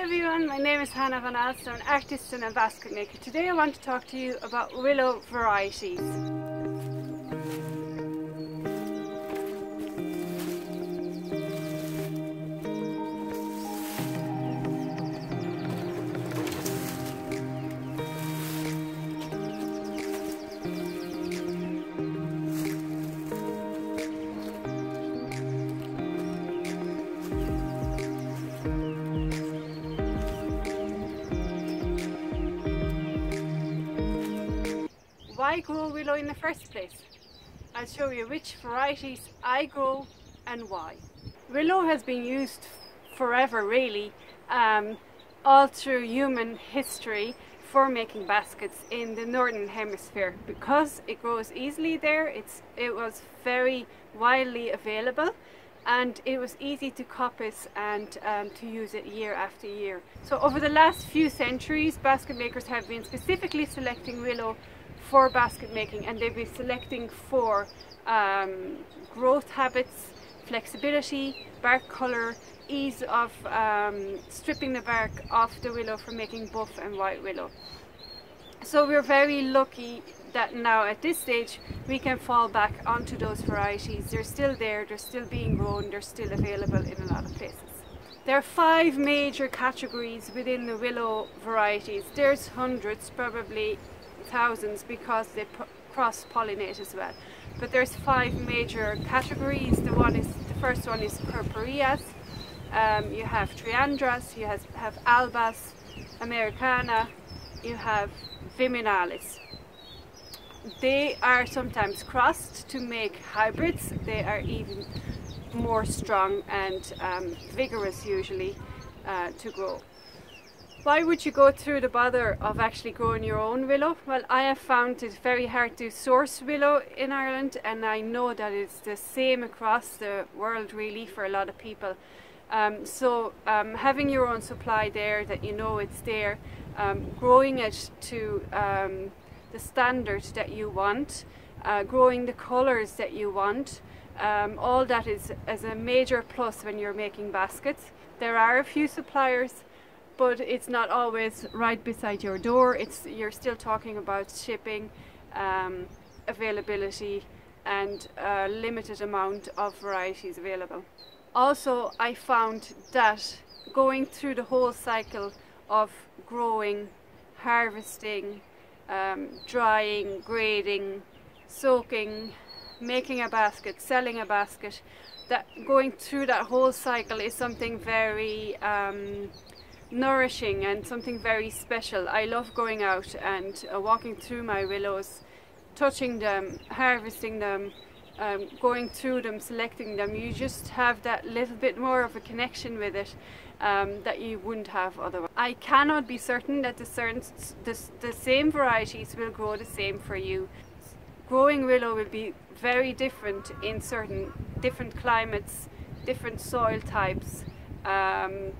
everyone, my name is Hanna Van Aelst, an artist and a basket maker. Today I want to talk to you about willow varieties. Why grow willow in the first place. I'll show you which varieties I grow and why. Willow has been used forever really, um, all through human history for making baskets in the northern hemisphere because it grows easily there it's it was very widely available and it was easy to coppice and um, to use it year after year. So over the last few centuries basket makers have been specifically selecting willow for basket making and they'll be selecting for um, growth habits, flexibility, bark colour, ease of um, stripping the bark off the willow for making buff and white willow. So we're very lucky that now at this stage we can fall back onto those varieties. They're still there, they're still being grown, they're still available in a lot of places. There are five major categories within the willow varieties. There's hundreds, probably thousands because they cross-pollinate as well. But there's five major categories. The one is the first one is purpureas. Um, you have triandras, you have, have albas, americana, you have viminalis. They are sometimes crossed to make hybrids. They are even more strong and um, vigorous usually uh, to grow. Why would you go through the bother of actually growing your own willow? Well, I have found it very hard to source willow in Ireland and I know that it's the same across the world really for a lot of people. Um, so um, having your own supply there, that you know it's there, um, growing it to um, the standard that you want, uh, growing the colours that you want, um, all that is, is a major plus when you're making baskets. There are a few suppliers but it's not always right beside your door. It's You're still talking about shipping, um, availability and a limited amount of varieties available. Also, I found that going through the whole cycle of growing, harvesting, um, drying, grading, soaking, making a basket, selling a basket, that going through that whole cycle is something very um, nourishing and something very special. I love going out and uh, walking through my willows, touching them, harvesting them, um, going through them, selecting them. You just have that little bit more of a connection with it um, that you wouldn't have otherwise. I cannot be certain that the, certain, the, the same varieties will grow the same for you. Growing willow will be very different in certain different climates, different soil types. Um,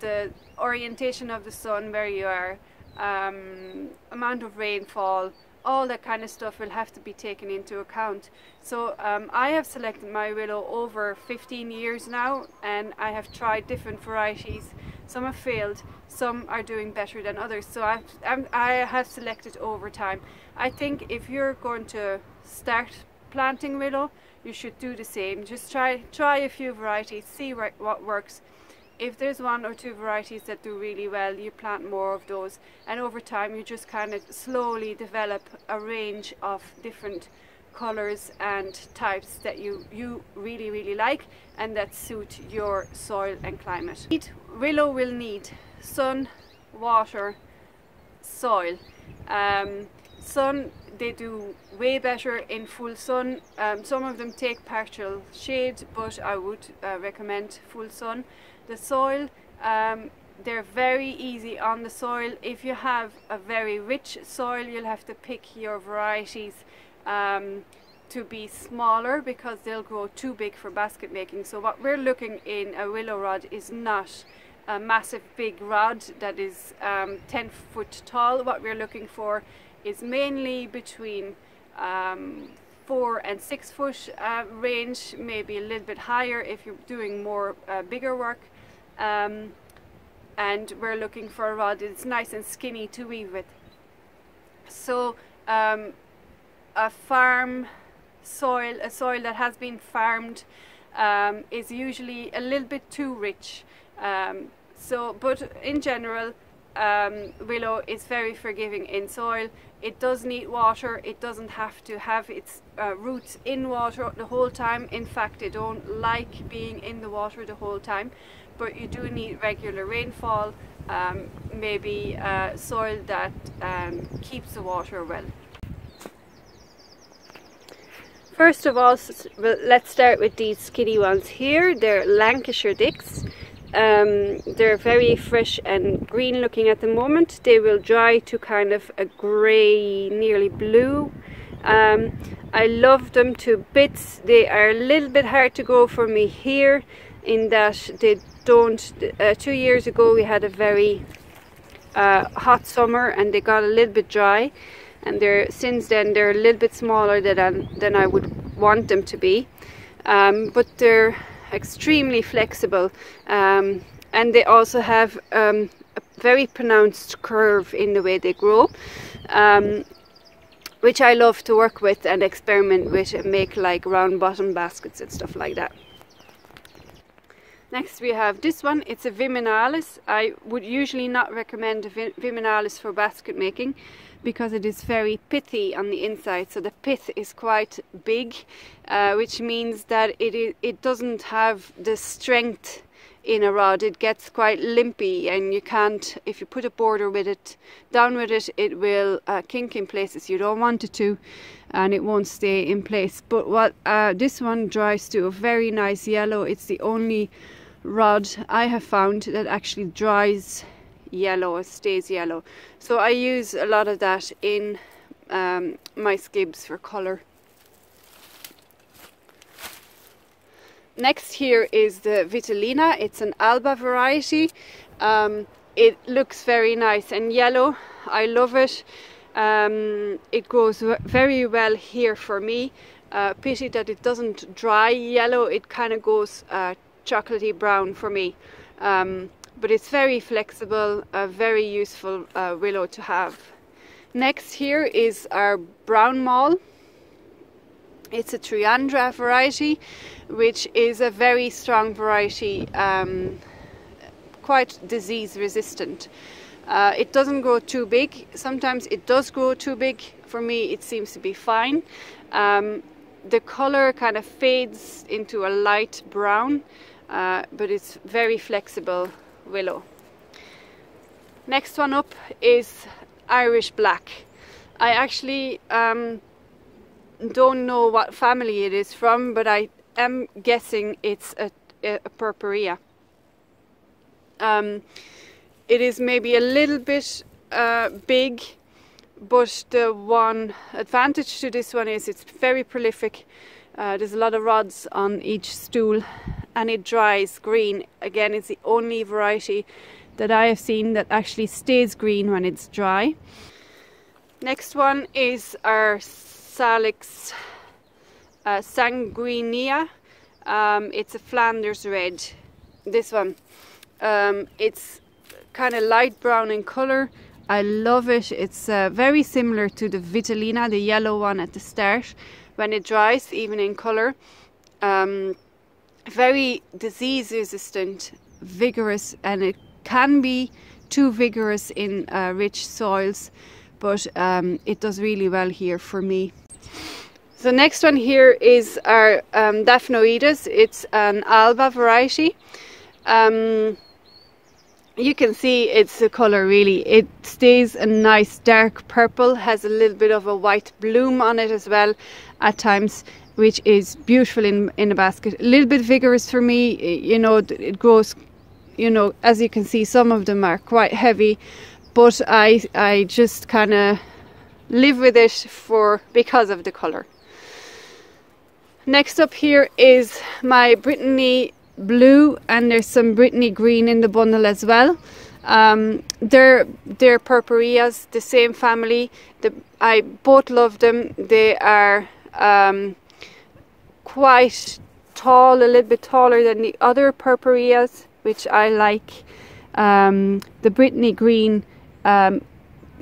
the orientation of the sun where you are, um, amount of rainfall, all that kind of stuff will have to be taken into account. So um, I have selected my willow over 15 years now and I have tried different varieties. Some have failed, some are doing better than others. So I've, I'm, I have selected over time. I think if you're going to start planting willow, you should do the same. Just try, try a few varieties, see what works if there's one or two varieties that do really well, you plant more of those. And over time, you just kind of slowly develop a range of different colors and types that you, you really, really like and that suit your soil and climate. Willow will need sun, water, soil. Um, sun, they do way better in full sun. Um, some of them take partial shade, but I would uh, recommend full sun. The soil, um, they're very easy on the soil. If you have a very rich soil, you'll have to pick your varieties um, to be smaller because they'll grow too big for basket making. So what we're looking in a willow rod is not a massive big rod that is um, 10 foot tall. What we're looking for is mainly between um, four and six foot uh, range, maybe a little bit higher if you're doing more uh, bigger work. Um, and we're looking for a rod that's nice and skinny to weave with. So um, a farm soil, a soil that has been farmed um, is usually a little bit too rich. Um, so, but in general, um, willow is very forgiving in soil. It does need water. It doesn't have to have its uh, roots in water the whole time. In fact, they don't like being in the water the whole time. But you do need regular rainfall, um, maybe uh, soil that um, keeps the water well. First of all, let's start with these skinny ones here. They're Lancashire Dicks. Um, they're very fresh and green looking at the moment. They will dry to kind of a grey, nearly blue. Um, I love them to bits. They are a little bit hard to grow for me here in that they don't... Uh, two years ago we had a very uh, hot summer and they got a little bit dry and they're since then they're a little bit smaller than, than I would want them to be um, but they're extremely flexible um, and they also have um, a very pronounced curve in the way they grow um, which I love to work with and experiment with and make like round bottom baskets and stuff like that. Next we have this one, it's a Viminalis. I would usually not recommend a Viminalis for basket making because it is very pithy on the inside. So the pith is quite big uh, which means that it, it doesn't have the strength in a rod. It gets quite limpy and you can't if you put a border with it down with it it will uh, kink in places. You don't want it to and it won't stay in place. But what uh, this one dries to a very nice yellow. It's the only rod I have found that actually dries yellow it stays yellow. So I use a lot of that in um, my skibs for colour. Next here is the Vitellina. It's an Alba variety. Um, it looks very nice and yellow. I love it. Um, it grows very well here for me. Uh, pity that it doesn't dry yellow. It kind of goes uh, chocolatey brown for me um, but it's very flexible, a very useful uh, willow to have. Next here is our brown mall. It's a Triandra variety, which is a very strong variety, um, quite disease resistant. Uh, it doesn't grow too big. Sometimes it does grow too big. For me, it seems to be fine. Um, the color kind of fades into a light brown, uh, but it's very flexible willow. Next one up is Irish Black. I actually um, don't know what family it is from, but I am guessing it's a, a purpurea. Um, it is maybe a little bit uh, big, but the one advantage to this one is it's very prolific. Uh, there's a lot of rods on each stool and it dries green. Again, it's the only variety that I have seen that actually stays green when it's dry. Next one is our Salix uh, sanguinea. Um, it's a Flanders red. This one. Um, it's kind of light brown in colour. I love it. It's uh, very similar to the Vitellina, the yellow one at the start. When it dries, even in colour. Um, very disease resistant, vigorous, and it can be too vigorous in uh, rich soils, but um, it does really well here for me. The next one here is our um, Daphnoides. It's an Alba variety. Um, you can see it's the colour really. It stays a nice dark purple, has a little bit of a white bloom on it as well at times which is beautiful in, in a basket. A little bit vigorous for me, you know, it grows, you know, as you can see, some of them are quite heavy, but I, I just kind of live with it for because of the colour. Next up here is my Brittany blue and there's some Brittany green in the bundle as well. Um, they're they're purpureas, the same family. The, I both love them. They are um, quite tall, a little bit taller than the other purpureas, which I like. Um, the Brittany green um,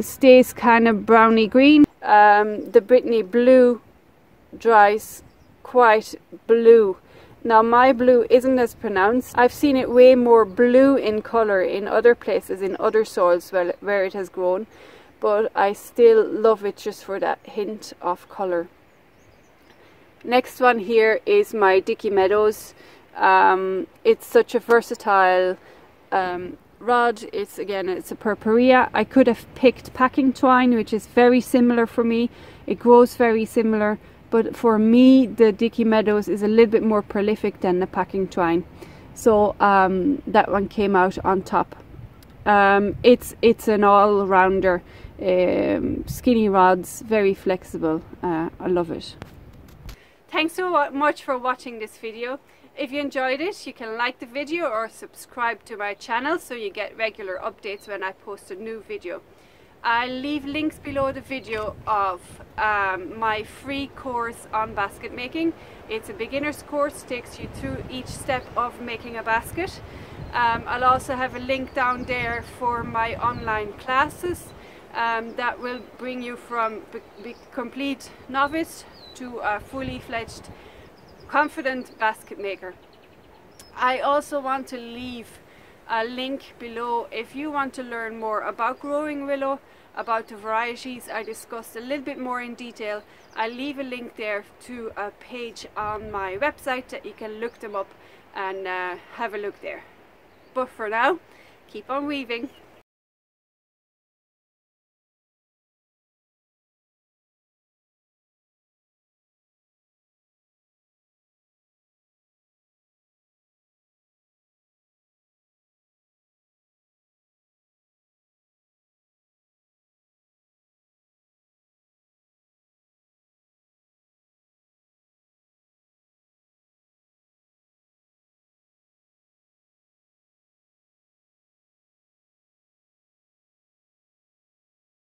stays kind of browny green. Um, the Brittany blue dries quite blue. Now my blue isn't as pronounced. I've seen it way more blue in colour in other places, in other soils where, where it has grown. But I still love it just for that hint of colour. Next one here is my Dicky Meadows. Um, it's such a versatile um, rod. It's again, it's a purpurea. I could have picked packing twine, which is very similar for me. It grows very similar, but for me, the Dicky Meadows is a little bit more prolific than the packing twine. So um, that one came out on top. Um, it's it's an all-rounder, um, skinny rods, very flexible. Uh, I love it. Thanks so much for watching this video. If you enjoyed it, you can like the video or subscribe to my channel so you get regular updates when I post a new video. I'll leave links below the video of um, my free course on basket making. It's a beginner's course, takes you through each step of making a basket. Um, I'll also have a link down there for my online classes um, that will bring you from complete novice to a fully fledged confident basket maker. I also want to leave a link below if you want to learn more about growing willow, about the varieties I discussed a little bit more in detail. I'll leave a link there to a page on my website that you can look them up and uh, have a look there. But for now, keep on weaving.